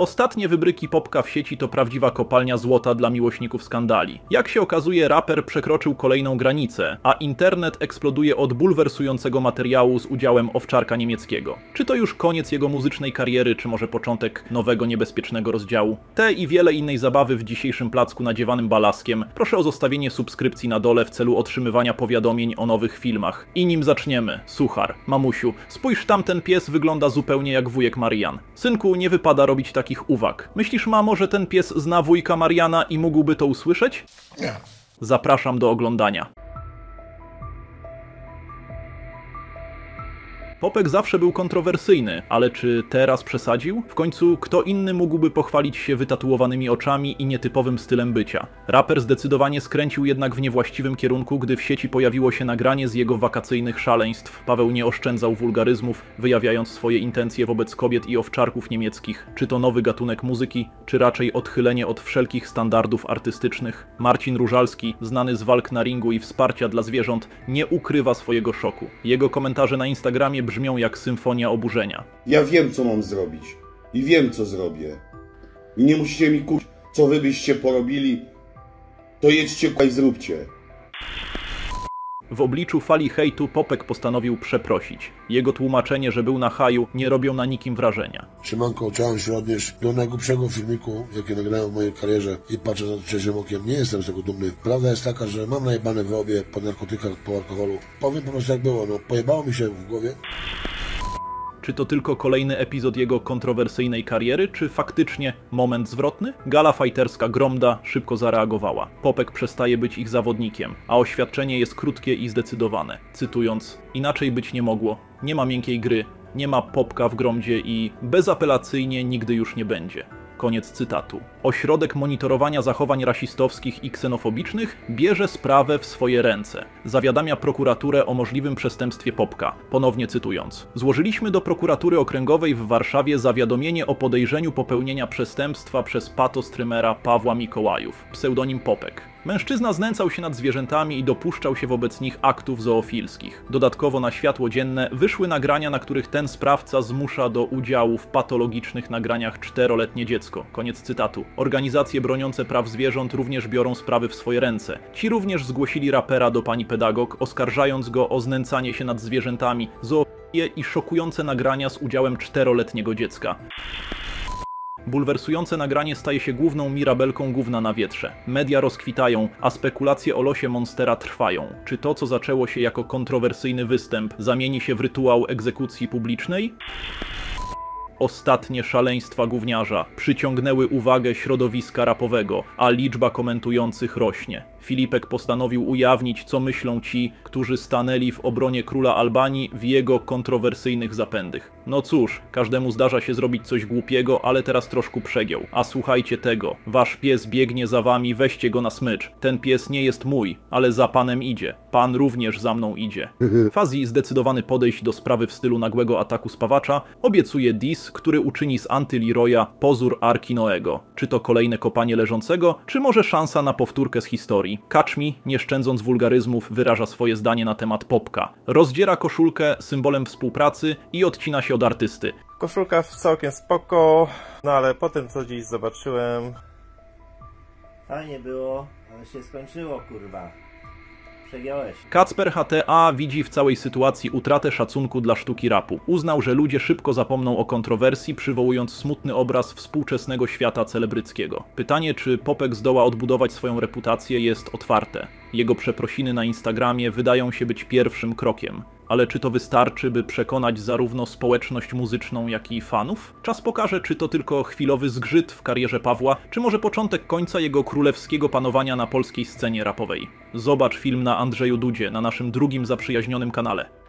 Ostatnie wybryki Popka w sieci to prawdziwa kopalnia złota dla miłośników skandali. Jak się okazuje, raper przekroczył kolejną granicę, a internet eksploduje od bulwersującego materiału z udziałem owczarka niemieckiego. Czy to już koniec jego muzycznej kariery, czy może początek nowego niebezpiecznego rozdziału? Te i wiele innej zabawy w dzisiejszym placku nadziewanym balaskiem proszę o zostawienie subskrypcji na dole w celu otrzymywania powiadomień o nowych filmach. I nim zaczniemy, suchar, mamusiu, spójrz tam ten pies wygląda zupełnie jak wujek Marian. Synku, nie wypada robić takich uwag. Myślisz, mamo, że ten pies zna wujka Mariana i mógłby to usłyszeć? Nie. Zapraszam do oglądania. Popek zawsze był kontrowersyjny, ale czy teraz przesadził? W końcu kto inny mógłby pochwalić się wytatuowanymi oczami i nietypowym stylem bycia? Raper zdecydowanie skręcił jednak w niewłaściwym kierunku, gdy w sieci pojawiło się nagranie z jego wakacyjnych szaleństw. Paweł nie oszczędzał wulgaryzmów, wyjawiając swoje intencje wobec kobiet i owczarków niemieckich. Czy to nowy gatunek muzyki, czy raczej odchylenie od wszelkich standardów artystycznych? Marcin Różalski, znany z walk na ringu i wsparcia dla zwierząt, nie ukrywa swojego szoku. Jego komentarze na Instagramie brzmią jak symfonia oburzenia. Ja wiem, co mam zrobić. I wiem, co zrobię. I nie musicie mi kuć, co wy byście porobili. To jedźcie i zróbcie. W obliczu fali hejtu Popek postanowił przeprosić. Jego tłumaczenie, że był na haju, nie robią na nikim wrażenia. Szymanko, chciałem się odnieść do najgłupszego filmiku, jaki nagrałem w mojej karierze i patrzę na to trzeźwym okiem. Nie jestem z tego dumny. Prawda jest taka, że mam najebane w obie po narkotykach, po alkoholu. Powiem po prostu jak było, no pojebało mi się w głowie. Czy to tylko kolejny epizod jego kontrowersyjnej kariery, czy faktycznie moment zwrotny? Gala fajterska Gromda szybko zareagowała. Popek przestaje być ich zawodnikiem, a oświadczenie jest krótkie i zdecydowane. Cytując, inaczej być nie mogło, nie ma miękkiej gry, nie ma popka w Gromdzie i bezapelacyjnie nigdy już nie będzie. Koniec cytatu. Ośrodek monitorowania zachowań rasistowskich i ksenofobicznych bierze sprawę w swoje ręce. Zawiadamia prokuraturę o możliwym przestępstwie Popka. Ponownie cytując. Złożyliśmy do prokuratury okręgowej w Warszawie zawiadomienie o podejrzeniu popełnienia przestępstwa przez patostrymera Pawła Mikołajów, pseudonim Popek. Mężczyzna znęcał się nad zwierzętami i dopuszczał się wobec nich aktów zoofilskich. Dodatkowo na światło dzienne wyszły nagrania, na których ten sprawca zmusza do udziału w patologicznych nagraniach czteroletnie dziecko. Koniec cytatu. Organizacje broniące praw zwierząt również biorą sprawy w swoje ręce. Ci również zgłosili rapera do pani pedagog, oskarżając go o znęcanie się nad zwierzętami, zoofilię i szokujące nagrania z udziałem czteroletniego dziecka. Bulwersujące nagranie staje się główną mirabelką gówna na wietrze. Media rozkwitają, a spekulacje o losie Monstera trwają. Czy to, co zaczęło się jako kontrowersyjny występ, zamieni się w rytuał egzekucji publicznej? Ostatnie szaleństwa gówniarza przyciągnęły uwagę środowiska rapowego, a liczba komentujących rośnie. Filipek postanowił ujawnić, co myślą ci, którzy stanęli w obronie króla Albanii w jego kontrowersyjnych zapędych. No cóż, każdemu zdarza się zrobić coś głupiego, ale teraz troszkę przegiął. A słuchajcie tego, wasz pies biegnie za wami, weźcie go na smycz. Ten pies nie jest mój, ale za panem idzie. Pan również za mną idzie. Fazi zdecydowany podejść do sprawy w stylu nagłego ataku spawacza, obiecuje dis, który uczyni z antyliroja pozór Arki Noego. Czy to kolejne kopanie leżącego, czy może szansa na powtórkę z historii? Kaczmi, nie szczędząc wulgaryzmów, wyraża swoje zdanie na temat Popka. Rozdziera koszulkę symbolem współpracy i odcina się od artysty. Koszulka całkiem spoko, no ale po tym co dziś zobaczyłem, Fajnie było, ale się skończyło, kurwa. Przegiąłeś. Kacper HTA widzi w całej sytuacji utratę szacunku dla sztuki rapu. Uznał, że ludzie szybko zapomną o kontrowersji, przywołując smutny obraz współczesnego świata celebryckiego. Pytanie, czy Popek zdoła odbudować swoją reputację, jest otwarte. Jego przeprosiny na Instagramie wydają się być pierwszym krokiem. Ale czy to wystarczy, by przekonać zarówno społeczność muzyczną, jak i fanów? Czas pokaże, czy to tylko chwilowy zgrzyt w karierze Pawła, czy może początek końca jego królewskiego panowania na polskiej scenie rapowej. Zobacz film na Andrzeju Dudzie na naszym drugim zaprzyjaźnionym kanale.